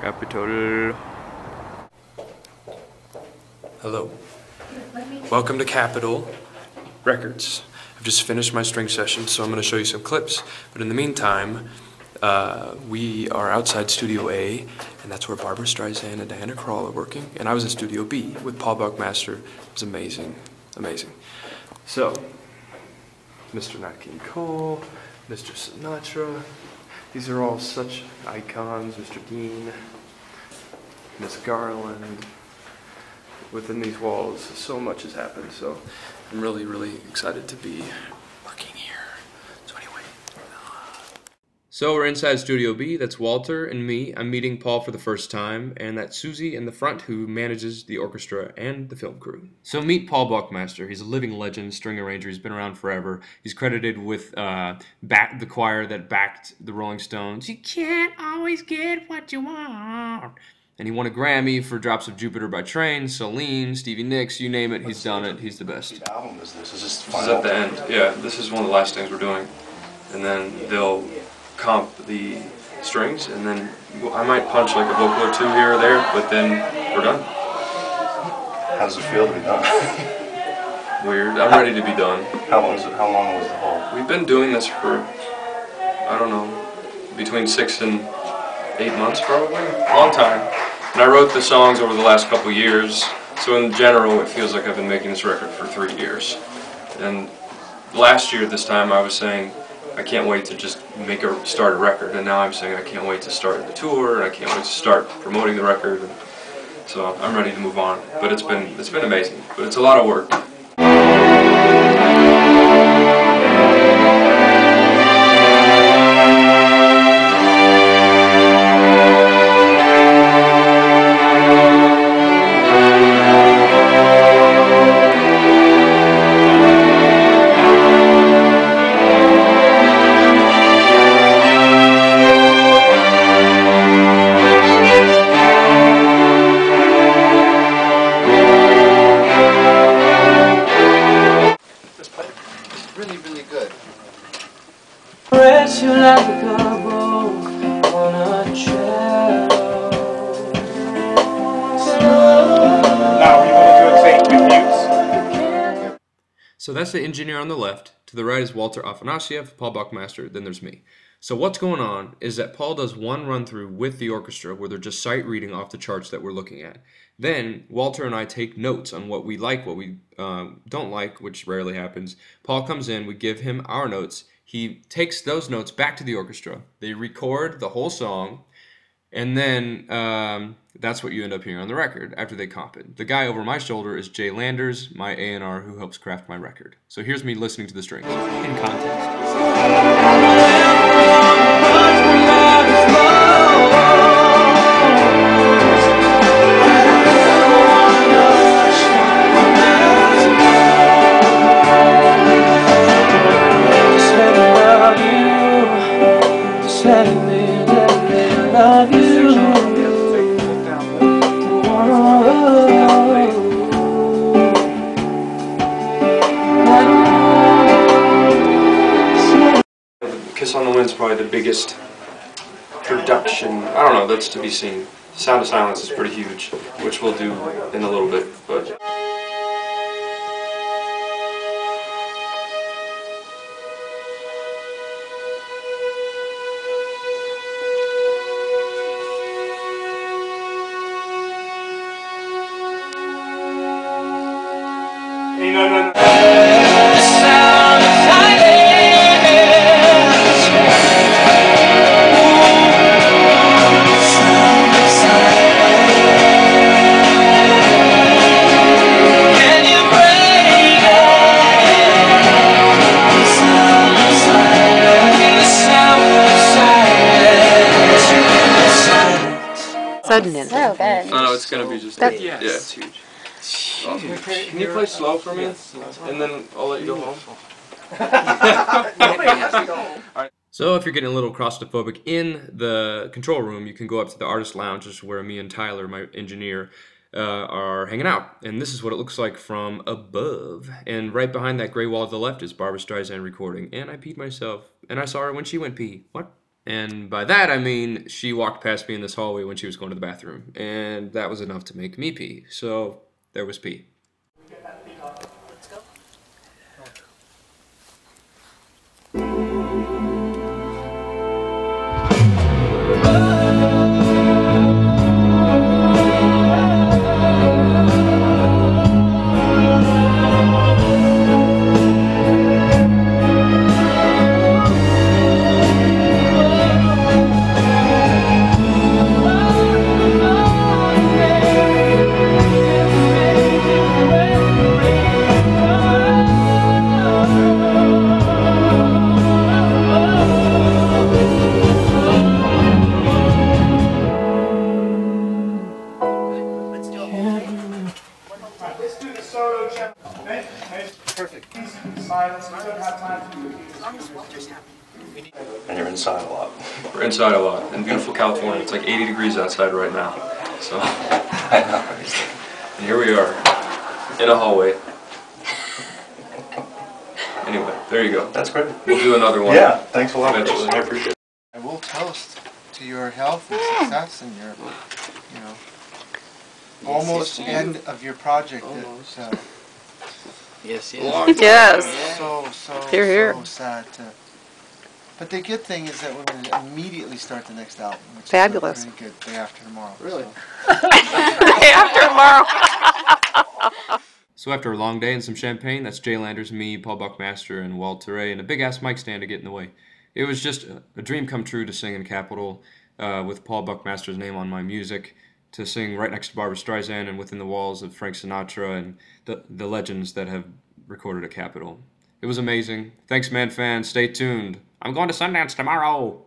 Capitol. Hello. Welcome to Capitol Records. I've just finished my string session, so I'm going to show you some clips. But in the meantime, uh, we are outside Studio A, and that's where Barbra Streisand and Diana Krall are working. And I was in Studio B with Paul Buckmaster. It was amazing, amazing. So, Mr. Nat King Cole, Mr. Sinatra. These are all such icons. Mr. Dean, Miss Garland. Within these walls, so much has happened. So, I'm really, really excited to be working here. So anyway. So we're inside Studio B. That's Walter and me. I'm meeting Paul for the first time, and that's Susie in the front who manages the orchestra and the film crew. So meet Paul Buckmaster. He's a living legend, string arranger. He's been around forever. He's credited with uh, back the choir that backed the Rolling Stones. You can't always get what you want. And he won a Grammy for Drops of Jupiter by Train, Celine, Stevie Nicks, you name it, he's done it. He's the best. What album is this? Is this This is at the end. Yeah, this is one of the last things we're doing. And then they'll comp the strings, and then I might punch like a vocal or two here or there, but then we're done. How does it feel to be done? Weird. I'm ready to be done. how long is it? How long was the whole? We've been doing this for, I don't know, between six and eight months probably. Long time. And I wrote the songs over the last couple years, so in general it feels like I've been making this record for three years. And last year this time I was saying I can't wait to just make a start a record, and now I'm saying I can't wait to start the tour, and I can't wait to start promoting the record. And so I'm ready to move on. But it's been it's been amazing, but it's a lot of work. So that's the engineer on the left. To the right is Walter Afanasieff, Paul Buckmaster, then there's me. So what's going on is that Paul does one run through with the orchestra where they're just sight reading off the charts that we're looking at. Then Walter and I take notes on what we like, what we um, don't like, which rarely happens. Paul comes in, we give him our notes. He takes those notes back to the orchestra. They record the whole song, and then um, that's what you end up hearing on the record after they comp it. The guy over my shoulder is Jay Landers, my A&R who helps craft my record. So here's me listening to the strings in context. Just let Kiss on the Wind's probably the biggest production. I don't know, that's to be seen. Sound of Silence is pretty huge, which we'll do in a little bit, but no, no, no. Gonna be just That- yeah, it's huge. Awesome. Can you play slow for me, and then I'll let you go home. So if you're getting a little claustrophobic in the control room, you can go up to the artist lounge, which is where me and Tyler, my engineer, uh, are hanging out. And this is what it looks like from above. And right behind that gray wall to the left is Barbra Streisand recording. And I peed myself. And I saw her when she went pee. What? And by that, I mean she walked past me in this hallway when she was going to the bathroom. And that was enough to make me pee. So there was pee. Perfect. Silence. We don't have time to do it. And you're inside a lot. We're inside a lot. In beautiful California, it's like 80 degrees outside right now. So, and here we are in a hallway. Anyway, there you go. That's great. We'll do another one. Yeah, thanks a lot. Chris. Eventually. I appreciate it. I will toast to your health and success and your, you know, almost end of your project. It's uh, Yes, yes. Yes. so, so, Hear, hear. so sad to. But the good thing is that we're going to immediately start the next album. Which is, Fabulous. Good. Day after tomorrow. Really? so. After tomorrow. So after a long day and some champagne, that's Jay Landers, me, Paul Buckmaster, and Walt Teray, and a big ass mic stand to get in the way. It was just a, a dream come true to sing in Capitol uh, with Paul Buckmaster's name on my music, to sing right next to Barbra Streisand and within the walls of Frank Sinatra and the, the legends that have recorded at Capitol. It was amazing. Thanks, man fans. Stay tuned. I'm going to Sundance tomorrow.